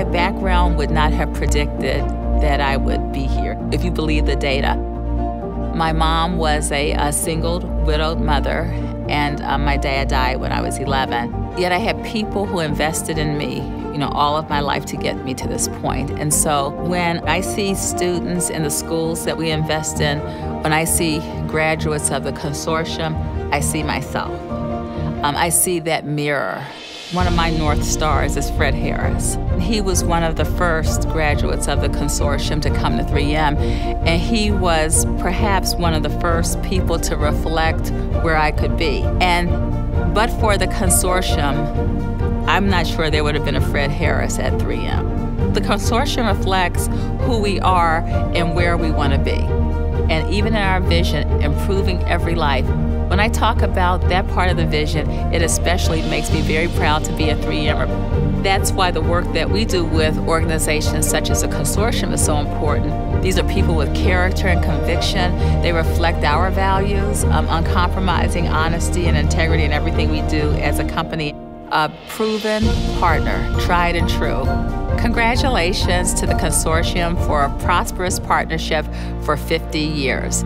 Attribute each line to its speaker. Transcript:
Speaker 1: my background would not have predicted that I would be here, if you believe the data. My mom was a, a single, widowed mother, and uh, my dad died when I was 11. Yet I had people who invested in me, you know, all of my life to get me to this point. And so when I see students in the schools that we invest in, when I see graduates of the consortium, I see myself. Um, I see that mirror. One of my North Stars is Fred Harris. He was one of the first graduates of the consortium to come to 3M, and he was perhaps one of the first people to reflect where I could be. And but for the consortium, I'm not sure there would have been a Fred Harris at 3M. The consortium reflects who we are and where we want to be. And even in our vision, improving every life, when I talk about that part of the vision, it especially makes me very proud to be a 3M'er. That's why the work that we do with organizations such as a consortium is so important. These are people with character and conviction. They reflect our values, um, uncompromising honesty and integrity in everything we do as a company. A proven partner, tried and true. Congratulations to the consortium for a prosperous partnership for 50 years.